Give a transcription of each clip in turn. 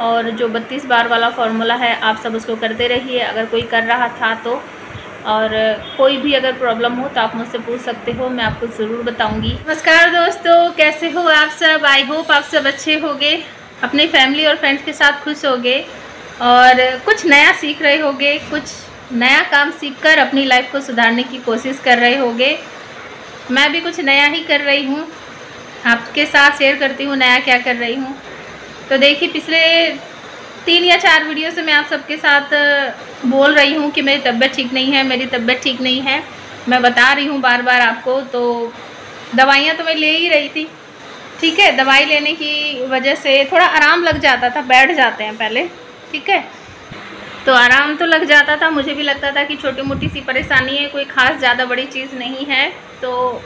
और जो बत्तीस बार वाला फार्मूला है, आप सब उसको करते रहिए। अगर कोई कर रहा था तो। और कोई भी अगर प्रॉब्लम हो तो आप मुझसे पूछ सकते हो, मैं आपको ज़रूर बताऊँगी। नमस्कार दोस्तों, कैसे हो आप सब? आई होप आप सब अच्छे होगे। अपनी फैमिली और फ्रेंड्स के साथ खुश होगे। और कुछ नया सीख रहे होगे, कुछ नया काम सीखकर अपनी लाइफ को सुधारने की कोशिश कर रहे होगे। मैं भी कुछ नया ही कर रही हूँ। आपके साथ शेयर करती हूँ नया क्या कर रही हूँ। तो देखिए, पिछले तीन या चार वीडियो से मैं आप सबके साथ बोल रही हूँ कि मेरी तबीयत ठीक नहीं है, मेरी तबीयत ठीक नहीं है। मैं बता रही हूँ बार बार आपको तो दवाइयाँ तो मैं ले ही रही थी। ठीक है, दवाई लेने की वजह से थोड़ा आराम लग जाता था, बैठ जाते हैं पहले। ठीक है? तो आराम तो लग जाता था, मुझे भी लगता था कि छोटी मोटी सी परेशानी है, कोई ख़ास ज़्यादा बड़ी चीज़ नहीं है। तो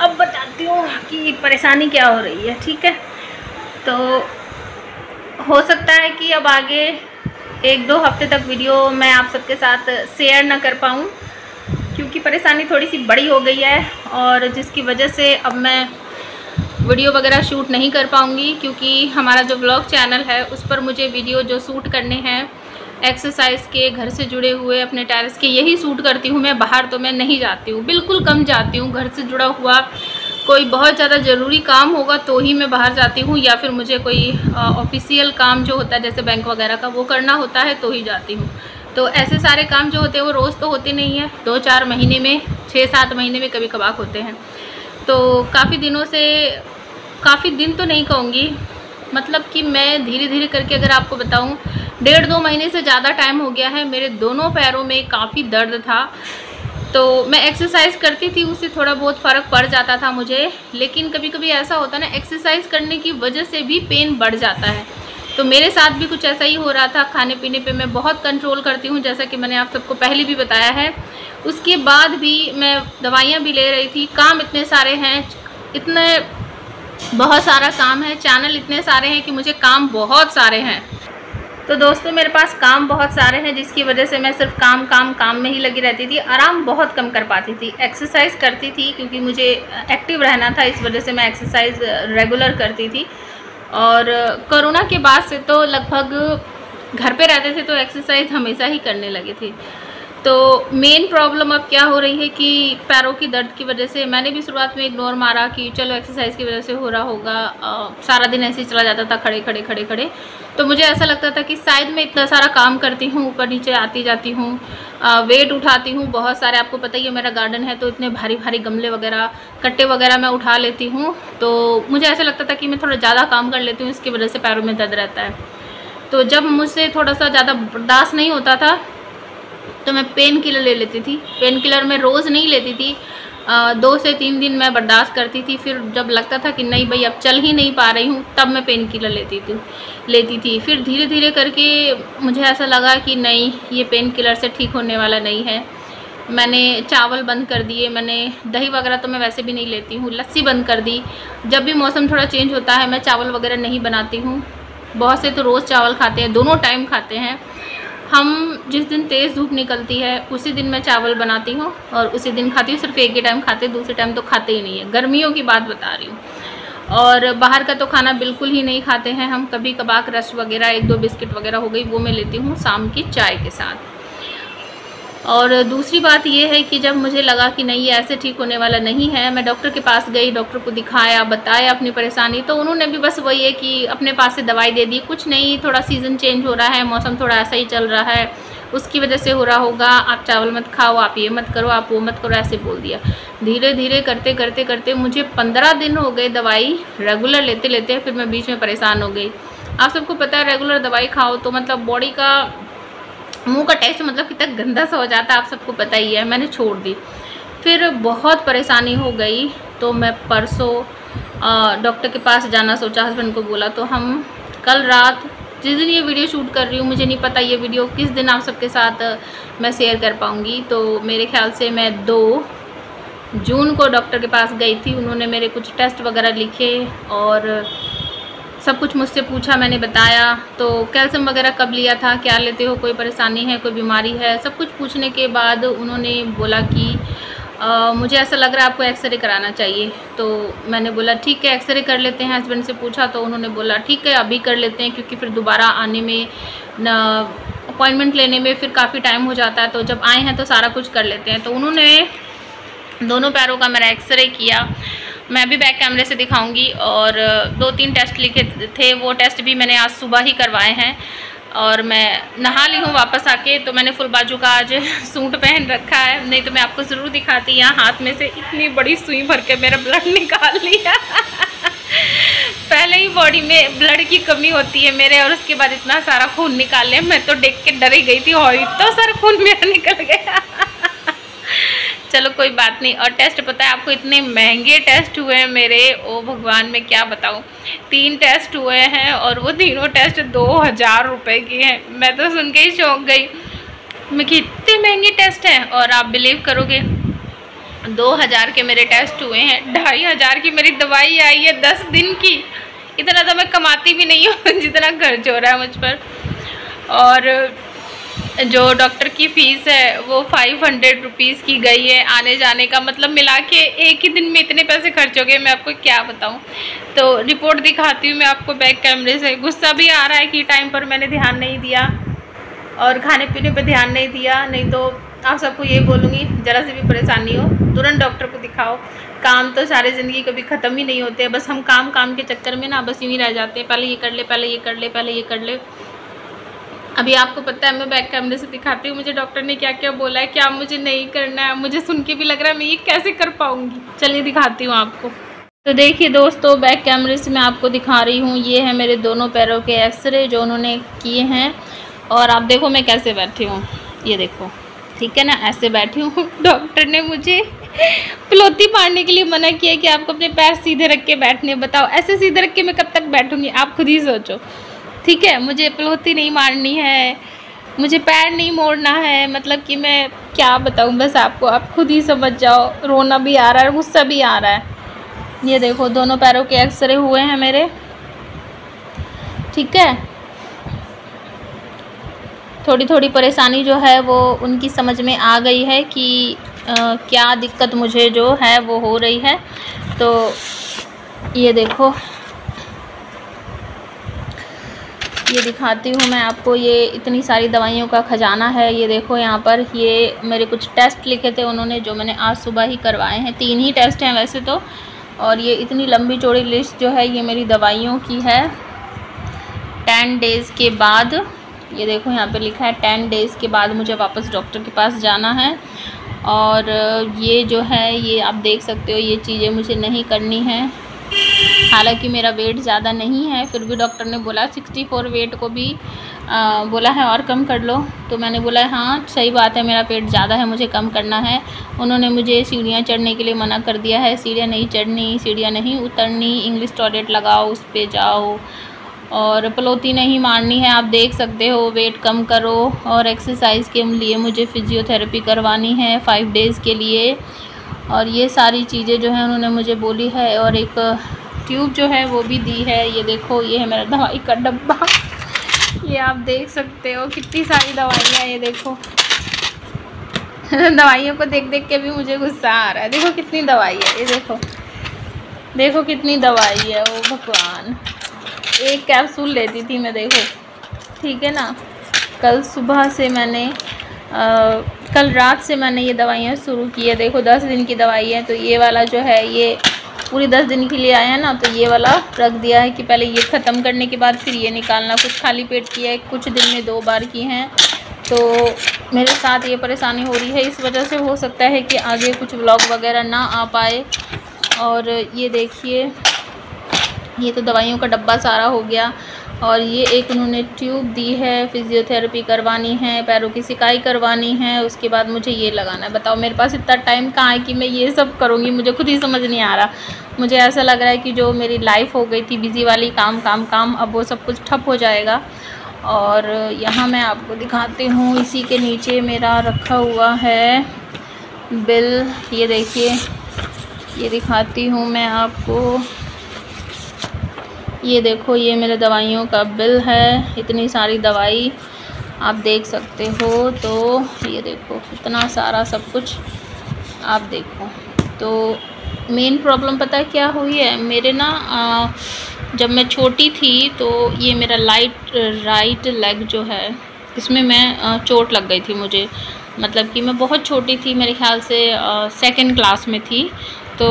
अब बताती हूँ कि परेशानी क्या हो रही है, ठीक है? तो हो सकता है कि अब आगे एक दो हफ़्ते तक वीडियो मैं आप सबके साथ शेयर ना कर पाऊँ, क्योंकि परेशानी थोड़ी सी बड़ी हो गई है और जिसकी वजह से अब मैं वीडियो वगैरह शूट नहीं कर पाऊँगी, क्योंकि हमारा जो ब्लॉग चैनल है, उस पर मुझे वीडियो जो शूट करने हैं एक्सरसाइज के, घर से जुड़े हुए, अपने टेरेस के, यही शूट करती हूँ मैं, बाहर तो मैं नहीं जाती हूँ। बिल्कुल कम जाती हूँ, घर से जुड़ा हुआ कोई बहुत ज़्यादा ज़रूरी काम होगा तो ही मैं बाहर जाती हूँ या फिर मुझे कोई ऑफिशियल काम जो होता है, जैसे बैंक वगैरह का, वो करना होता है तो ही जाती हूँ। तो ऐसे सारे काम जो होते हैं, वो रोज़ तो होते नहीं है। दो चार महीने में छः सात महीने में कभी कभार होते हैं। तो काफ़ी दिनों से, काफ़ी दिन तो नहीं कहूँगी मतलब कि मैं धीरे धीरे करके अगर आपको बताऊँ, डेढ़ दो महीने से ज़्यादा टाइम हो गया है, मेरे दोनों पैरों में काफ़ी दर्द था। तो मैं एक्सरसाइज करती थी, उससे थोड़ा बहुत फ़र्क पड़ जाता था मुझे। लेकिन कभी कभी ऐसा होता ना एक्सरसाइज करने की वजह से भी पेन बढ़ जाता है। तो मेरे साथ भी कुछ ऐसा ही हो रहा था खाने पीने पे मैं बहुत कंट्रोल करती हूँ, जैसा कि मैंने आप सबको पहले भी बताया है। उसके बाद भी मैं दवाइयाँ भी ले रही थी, काम इतने सारे हैं, इतने बहुत सारा काम है चैनल इतने सारे हैं कि मुझे काम बहुत सारे हैं। तो दोस्तों, मेरे पास काम बहुत सारे हैं, जिसकी वजह से मैं सिर्फ़ काम काम काम में ही लगी रहती थी। आराम बहुत कम कर पाती थी। एक्सरसाइज करती थी, क्योंकि मुझे एक्टिव रहना था, इस वजह से मैं एक्सरसाइज रेगुलर करती थी। और कोरोना के बाद से तो लगभग घर पे रहते थे तो एक्सरसाइज हमेशा ही करने लगे थे। तो मेन प्रॉब्लम अब क्या हो रही है कि पैरों की दर्द की वजह से मैंने भी शुरुआत में इग्नोर मारा कि चलो एक्सरसाइज की वजह से हो रहा होगा आ, सारा दिन ऐसे ही चला जाता था खड़े खड़े खड़े खड़े। तो मुझे ऐसा लगता था कि शायद मैं इतना सारा काम करती हूँ ऊपर नीचे आती जाती हूँ वेट उठाती हूँ बहुत सारे आपको पता ही है मेरा गार्डन है तो इतने भारी भारी गमले वगैरह कट्टे वगैरह मैं उठा लेती हूँ। तो मुझे ऐसा लगता था कि मैं थोड़ा ज़्यादा काम कर लेती हूँ इसकी वजह से पैरों में दर्द रहता है। तो जब मुझसे थोड़ा सा ज़्यादा बर्दाश्त नहीं होता था तो मैं पेन किलर ले लेती थी। पेन किलर मैं रोज़ नहीं लेती थी। आ, दो से तीन दिन मैं बर्दाश्त करती थी। फिर जब लगता था कि नहीं भाई अब चल ही नहीं पा रही हूँ तब मैं पेन किलर लेती थी लेती थी। फिर धीरे धीरे करके मुझे ऐसा लगा कि नहीं ये पेन किलर से ठीक होने वाला नहीं है। मैंने चावल बंद कर दिए मैंने दही वगैरह तो मैं वैसे भी नहीं लेती हूँ लस्सी बंद कर दी। जब भी मौसम थोड़ा चेंज होता है मैं चावल वगैरह नहीं बनाती हूँ। बहुत से तो रोज़ चावल खाते हैं दोनों टाइम खाते हैं। हम जिस दिन तेज़ धूप निकलती है, उसी दिन मैं चावल बनाती हूँ और उसी दिन खाती हूँ। सिर्फ़ एक ही टाइम खाते, दूसरे टाइम तो खाते ही नहीं है। गर्मियों की बात बता रही हूँ। और बाहर का तो खाना बिल्कुल ही नहीं खाते हैं हम। कभी कबाक रस वगैरह, एक दो बिस्किट वगैरह हो गई, वो मैं लेती हूँ शाम की चाय के साथ। और दूसरी बात ये है कि जब मुझे लगा कि नहीं, ये ऐसे ठीक होने वाला नहीं है, मैं डॉक्टर के पास गई, डॉक्टर को दिखाया, बताया अपनी परेशानी तो उन्होंने भी बस वही है कि अपने पास से दवाई दे दी। कुछ नहीं, थोड़ा सीज़न चेंज हो रहा है, मौसम थोड़ा ऐसा ही चल रहा है, उसकी वजह से हो रहा होगा। आप चावल मत खाओ, आप ये मत करो, आप वो मत करो, ऐसे बोल दिया। धीरे धीरे करते करते करते मुझे पंद्रह दिन हो गए दवाई रेगुलर लेते लेते फिर मैं बीच में परेशान हो गई। आप सबको पता है रेगुलर दवाई खाओ तो मतलब बॉडी का मुँह का टेस्ट मतलब कितना गंदा सा हो जाता आप सबको पता ही है, मैंने छोड़ दी। फिर बहुत परेशानी हो गई तो मैं परसों डॉक्टर के पास जाना सोचा हस्बैंड को बोला तो हम कल रात जिस दिन ये वीडियो शूट कर रही हूँ, मुझे नहीं पता ये वीडियो किस दिन आप सबके साथ मैं शेयर कर पाऊँगी। तो मेरे ख्याल से मैं दो जून को डॉक्टर के पास गई थी, उन्होंने मेरे कुछ टेस्ट वगैरह लिखे और सब कुछ मुझसे पूछा मैंने बताया। तो कैल्शियम वगैरह कब लिया था क्या लेते हो कोई परेशानी है कोई बीमारी है? सब कुछ पूछने के बाद उन्होंने बोला कि आ, मुझे ऐसा लग रहा है आपको एक्सरे कराना चाहिए। तो मैंने बोला ठीक है एक्सरे कर लेते हैं। हस्बैंड से पूछा तो उन्होंने बोला ठीक है अभी कर लेते हैं क्योंकि फिर दोबारा आने में अपॉइंटमेंट लेने में फिर काफ़ी टाइम हो जाता है। तो जब आए हैं तो सारा कुछ कर लेते हैं। तो उन्होंने दोनों पैरों का मेरा एक्सरे किया। मैं भी बैक कैमरे से दिखाऊँगी और दो तीन टेस्ट लिखे थे, वो टेस्ट भी मैंने आज सुबह ही करवाए हैं। और मैं नहा ली हूँ वापस आके तो मैंने फुल बाजू का आज सूट पहन रखा है। नहीं तो मैं आपको ज़रूर दिखाती, यहाँ हाथ में से इतनी बड़ी सुई भर के मेरा ब्लड निकाल लिया। पहले ही बॉडी में ब्लड की कमी होती है मेरे, और उसके बाद इतना सारा खून निकाल मैं तो देख के डर ही गई थी, और इतना सारा खून मेरा निकल गया। चलो कोई बात नहीं, और टेस्ट पता है आपको इतने महँगे टेस्ट हुए हैं मेरे, ओ भगवान मैं क्या बताऊँ। तीन टेस्ट हुए हैं और वो तीनों टेस्ट दो हज़ार रुपये के हैं। मैं तो सुन के ही चौंक गई। मैं कि इतने महँगे टेस्ट हैं, और आप बिलीव करोगे, दो हज़ार के मेरे टेस्ट हुए हैं, ढाई हज़ार की मेरी दवाई आई है दस दिन की। इतना तो मैं कमाती भी नहीं हूँ, जितना खर्च हो रहा है मुझ पर। और जो डॉक्टर की फ़ीस है, वो फाइव हंड्रेड रुपीज़ की गई है आने जाने का। मतलब मिला के एक ही दिन में इतने पैसे खर्च हो गए, मैं आपको क्या बताऊँ। तो रिपोर्ट दिखाती हूँ मैं आपको बैक कैमरे से। गुस्सा भी आ रहा है कि टाइम पर मैंने ध्यान नहीं दिया और खाने पीने पर ध्यान नहीं दिया। नहीं तो आप सबको ये बोलूँगी, ज़रा से भी परेशानी हो, तुरंत डॉक्टर को दिखाओ। काम तो सारी ज़िंदगी कभी ख़त्म ही नहीं होते, बस हम काम काम के चक्कर में ना, बस यूँ ही रह जाते हैं। पहले ये कर ले, पहले ये कर ले, पहले ये कर ले। अभी आपको पता है, मैं बैक कैमरे से दिखाती हूँ, मुझे डॉक्टर ने क्या क्या बोला है, क्या मुझे नहीं करना है, मुझे सुन के भी लग रहा है, मैं ये कैसे कर पाऊँगी? चलिए दिखाती हूँ आपको। तो देखिए दोस्तों बैक कैमरे से मैं आपको दिखा रही हूँ, ये है मेरे दोनों पैरों के एक्सरे जो उन्होंने किए हैं। और आप देखो मैं कैसे बैठी हूँ, ये देखो, ठीक है ना? ऐसे बैठी हूँ डॉक्टर ने मुझे पलोती मारने के लिए मना किया कि आपको अपने पैर सीधे रख के बैठने बताओ, ऐसे सीधे रख के मैं कब तक बैठूँगी? आप खुद ही सोचो। ठीक है मुझे पलोती नहीं मारनी है मुझे पैर नहीं मोड़ना है मतलब कि मैं क्या बताऊँ बस आपको आप खुद ही समझ जाओ रोना भी आ रहा है गुस्सा भी आ रहा है। ये देखो दोनों पैरों के एक्सरे हुए हैं मेरे। ठीक है? थोड़ी थोड़ी परेशानी जो है वो उनकी समझ में आ गई है कि आ, क्या दिक्कत मुझे जो है वो हो रही है। तो ये देखो ये दिखाती हूँ मैं आपको, ये इतनी सारी दवाइयों का ख़जाना है। ये देखो यहाँ पर, ये मेरे कुछ टेस्ट लिखे थे उन्होंने जो मैंने आज सुबह ही करवाए हैं। तीन ही टेस्ट हैं वैसे तो और ये इतनी लंबी चौड़ी लिस्ट जो है ये मेरी दवाइयों की है। टेन डेज़ के बाद, ये देखो यहाँ पे लिखा है, टेन डेज़ के बाद मुझे वापस डॉक्टर के पास जाना है। और ये जो है, ये आप देख सकते हो, ये चीज़ें मुझे नहीं करनी है। हालाँकि मेरा वेट ज़्यादा नहीं है फिर भी डॉक्टर ने बोला सिक्सटी फोर वेट को भी आ, बोला है और कम कर लो। तो मैंने बोला हाँ सही बात है मेरा पेट ज़्यादा है मुझे कम करना है। उन्होंने मुझे सीढ़ियाँ चढ़ने के लिए मना कर दिया है सीढ़ियाँ नहीं चढ़नी सीढ़ियाँ नहीं उतरनी इंग्लिश टॉयलेट लगाओ उस पर जाओ। और पलोती नहीं मारनी है आप देख सकते हो वेट कम करो और एक्सरसाइज के लिए मुझे फ़िज़ियोथेरेपी करवानी है फ़ाइव डेज़ के लिए। और ये सारी चीज़ें जो हैं उन्होंने मुझे बोली है और एक ट्यूब जो है वो भी दी है। ये देखो ये है मेरा दवाई का डब्बा। ये आप देख सकते हो कितनी सारी दवाइयाँ ये देखो। दवाइयों को देख देख के भी मुझे गुस्सा आ रहा है। देखो कितनी दवाई है ये देखो। देखो कितनी दवाई है ओ भगवान। एक कैप्सूल लेती थी मैं देखो। ठीक है ना? कल सुबह से मैंने आ, कल रात से मैंने ये दवाइयाँ शुरू की है। देखो दस दिन की दवाई है तो ये वाला जो है ये पूरी दस दिन के लिए आया ना तो ये वाला रख दिया है कि पहले ये ख़त्म करने के बाद फिर ये निकालना। कुछ खाली पेट की है, कुछ दिन में दो बार की हैं। तो मेरे साथ ये परेशानी हो रही है। इस वजह से हो सकता है कि आगे कुछ ब्लॉग वगैरह ना आ पाए। और ये देखिए, ये तो दवाइयों का डब्बा सारा हो गया। और ये एक उन्होंने ट्यूब दी है फिज़ियोथेरेपी करवानी है, पैरों की सिकाई करवानी है, उसके बाद मुझे ये लगाना है। बताओ, मेरे पास इतना टाइम कहाँ है कि मैं ये सब करूँगी? मुझे खुद ही समझ नहीं आ रहा। मुझे ऐसा लग रहा है कि जो मेरी लाइफ हो गई थी बिज़ी वाली, काम काम काम, अब वो सब कुछ ठप हो जाएगा। और यहाँ मैं आपको दिखाती हूँ, इसी के नीचे मेरा रखा हुआ है बिल। ये देखिए, ये दिखाती हूँ मैं आपको। ये देखो ये मेरे दवाइयों का बिल है। इतनी सारी दवाई आप देख सकते हो। तो ये देखो इतना सारा सब कुछ आप देखो। तो मेन प्रॉब्लम पता है क्या हुई है? मेरे ना आ, जब मैं छोटी थी तो ये मेरा लाइट राइट लेग जो है इसमें मैं चोट लग गई थी मुझे। मतलब कि मैं बहुत छोटी थी मेरे ख्याल से सेकंड क्लास में थी। तो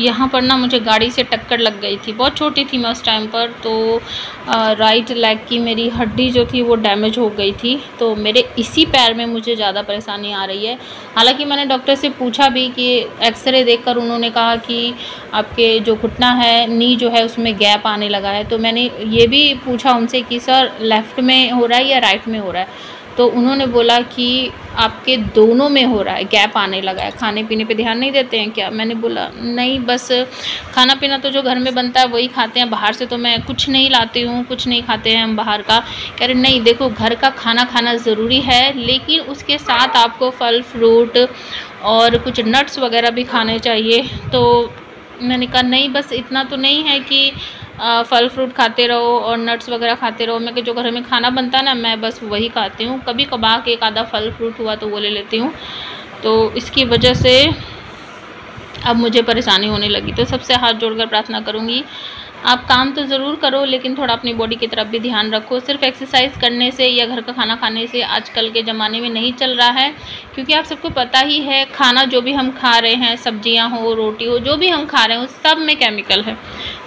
यहाँ पर ना मुझे गाड़ी से टक्कर लग गई थी। बहुत छोटी थी मैं उस टाइम पर तो आ, राइट लेग की मेरी हड्डी जो थी वो डैमेज हो गई थी। तो मेरे इसी पैर में मुझे ज़्यादा परेशानी आ रही है। हालाँकि मैंने डॉक्टर से पूछा भी कि एक्सरे देखकर उन्होंने कहा कि आपके जो घुटना है नी जो है उसमें गैप आने लगा है। तो मैंने ये भी पूछा उनसे कि सर लेफ़्ट में हो रहा है या राइट में हो रहा है? तो उन्होंने बोला कि आपके दोनों में हो रहा है, गैप आने लगा है। खाने पीने पे ध्यान नहीं देते हैं क्या? मैंने बोला, नहीं, बस खाना पीना तो जो घर में बनता है वही खाते हैं, बाहर से तो मैं कुछ नहीं लाती हूँ, कुछ नहीं खाते हैं हम बाहर का। कह रहे, नहीं, देखो, घर का खाना खाना ज़रूरी है, लेकिन उसके साथ आपको फल, फ्रूट और कुछ नट्स वगैरह भी खाने चाहिए तो मैंने कहा, नहीं, बस इतना तो नहीं है कि फल फ्रूट खाते रहो और नट्स वगैरह खाते रहो। मैं कि जो घर में खाना बनता ना, मैं बस वही खाती हूँ। कभी कभार एक आधा फल फ्रूट हुआ तो वो ले लेती हूँ। तो इसकी वजह से अब मुझे परेशानी होने लगी। तो सबसे हाथ जोड़कर प्रार्थना करूँगी आप काम तो ज़रूर करो, लेकिन थोड़ा अपनी बॉडी की तरफ़ भी ध्यान रखो। सिर्फ़ एक्सरसाइज करने से या घर का खाना खाने से आजकल के ज़माने में नहीं चल रहा है, क्योंकि आप सबको पता ही है, खाना जो भी हम खा रहे हैं, सब्ज़ियाँ हो, रोटी हो, जो भी हम खा रहे हैं, उस सब में केमिकल है।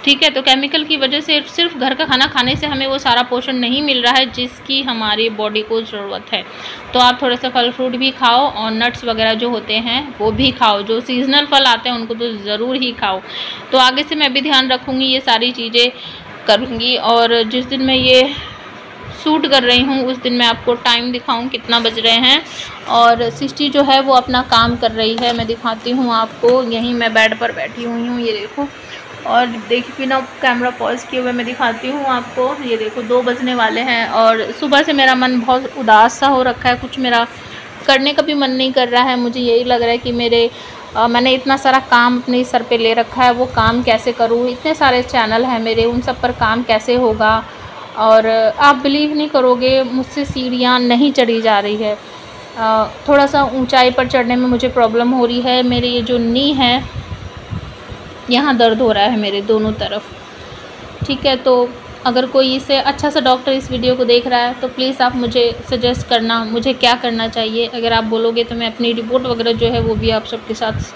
ठीक है तो केमिकल की वजह से सिर्फ़ घर का खाना खाने से हमें वो सारा पोषण नहीं मिल रहा है, जिसकी हमारी बॉडी को ज़रूरत है। तो आप थोड़ा सा फल फ्रूट भी खाओ और नट्स वगैरह जो होते हैं, वो भी खाओ। जो सीजनल फल आते हैं, उनको तो ज़रूर ही खाओ। तो आगे से मैं भी ध्यान रखूँगी, ये सारी चीज़ें करूँगी और जिस दिन मैं ये सूट कर रही हूँ, उस दिन मैं आपको टाइम दिखाऊँ कितना बज रहे हैं। और सिस्टी जो है, वो अपना काम कर रही है। मैं दिखाती हूँ आपको, यहीं मैं बेड पर बैठी हुई हूँ, ये देखो। और देखिए बिना कैमरा पॉज किए हुए मैं दिखाती हूँ आपको। ये देखो दो बजने वाले हैं और सुबह से मेरा मन बहुत उदास सा हो रखा है। कुछ मेरा करने का भी मन नहीं कर रहा है। मुझे यही लग रहा है कि मेरे आ, मैंने इतना सारा काम अपने सर पे ले रखा है। वो काम कैसे करूँ? इतने सारे चैनल हैं मेरे उन सब पर काम कैसे होगा? और आप बिलीव नहीं करोगे मुझसे सीढ़ियाँ नहीं चढ़ी जा रही है। आ, थोड़ा सा ऊंचाई पर चढ़ने में मुझे प्रॉब्लम हो रही है। मेरे ये जो नी है यहाँ दर्द हो रहा है मेरे दोनों तरफ़। ठीक है तो अगर कोई इसे अच्छा सा डॉक्टर इस वीडियो को देख रहा है तो प्लीज़ आप मुझे सजेस्ट करना, मुझे क्या करना चाहिए? अगर आप बोलोगे तो मैं अपनी रिपोर्ट वगैरह जो है वो भी आप सबके साथ,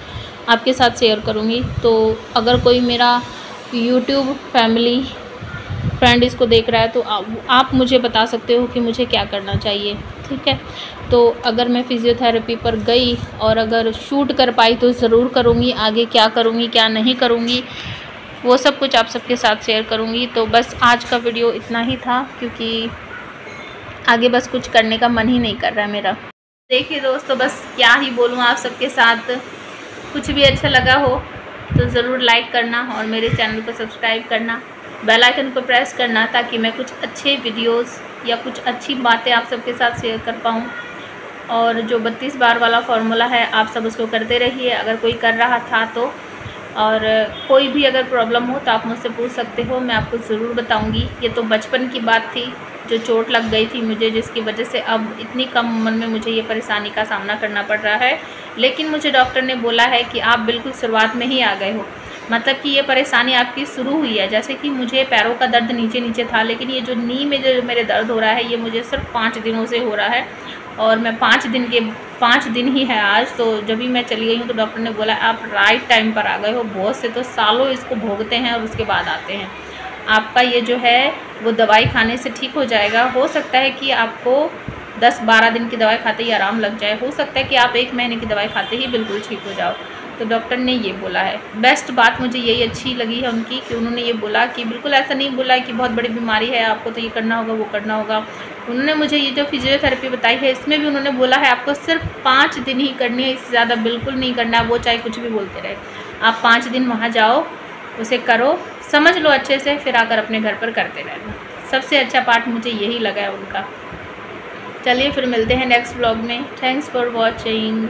आपके साथ शेयर करूँगी। तो अगर कोई मेरा यूट्यूब फैमिली फ्रेंड इसको देख रहा है तो आप, आप मुझे बता सकते हो कि मुझे क्या करना चाहिए ठीक है? तो अगर मैं फ़िज़ियोथेरेपी पर गई और अगर शूट कर पाई तो ज़रूर करूँगी आगे क्या करूँगी क्या नहीं करूँगी वो सब कुछ आप सबके साथ शेयर करूँगी। तो बस आज का वीडियो इतना ही था क्योंकि आगे बस कुछ करने का मन ही नहीं कर रहा है मेरा। देखिए दोस्तों बस क्या ही बोलूँ आप सबके साथ। कुछ भी अच्छा लगा हो तो ज़रूर लाइक करना और मेरे चैनल को सब्सक्राइब करना। बेल आइकन को प्रेस करना ताकि मैं कुछ अच्छे वीडियोस या कुछ अच्छी बातें आप सबके साथ शेयर कर पाऊँ। और जो बत्तीस बार वाला फार्मूला है, आप सब उसको करते रहिए। अगर कोई कर रहा था तो। और कोई भी अगर प्रॉब्लम हो तो आप मुझसे पूछ सकते हो, मैं आपको ज़रूर बताऊँगी। ये तो बचपन की बात थी, जो चोट लग गई थी मुझे, जिसकी वजह से अब इतनी कम उम्र में मुझे ये परेशानी का सामना करना पड़ रहा है। लेकिन मुझे डॉक्टर ने बोला है कि आप बिल्कुल शुरुआत में ही आ गए हो। मतलब कि ये परेशानी आपकी शुरू हुई है। जैसे कि मुझे पैरों का दर्द नीचे नीचे था, लेकिन ये जो नी में जो मेरे दर्द हो रहा है, ये मुझे सिर्फ़ पाँच दिनों से हो रहा है और मैं पाँच दिन के, पाँच दिन ही है आज तो जब भी मैं चली गई हूँ तो डॉक्टर ने बोला, आप राइट टाइम पर आ गए हो, बहुत से तो सालों इसको भोगते हैं और उसके बाद आते हैं। आपका ये जो है, वो दवाई खाने से ठीक हो जाएगा। हो सकता है कि आपको दस बारह दिन की दवाई खाते ही आराम लग जाए। हो सकता है कि आप एक महीने की दवाई खाते ही बिल्कुल ठीक हो जाओ। तो डॉक्टर ने ये बोला है। बेस्ट बात मुझे यही अच्छी लगी है उनकी कि उन्होंने ये बोला कि बिल्कुल ऐसा नहीं बोला कि बहुत बड़ी बीमारी है, आपको तो ये करना होगा, वो करना होगा। उन्होंने मुझे ये जो फिजियोथेरेपी बताई है, इसमें भी उन्होंने बोला है, आपको सिर्फ़ पाँच दिन ही करनी है, इससे ज़्यादा बिल्कुल नहीं करना है, वो चाहे कुछ भी बोलते रहे। आप पाँच दिन वहाँ जाओ, उसे करो, समझ लो अच्छे से, फिर आकर अपने घर पर करते रहना। सबसे अच्छा पार्ट मुझे यही लगा है उनका। चलिए फिर मिलते हैं नेक्स्ट ब्लॉग में। Thanks for watching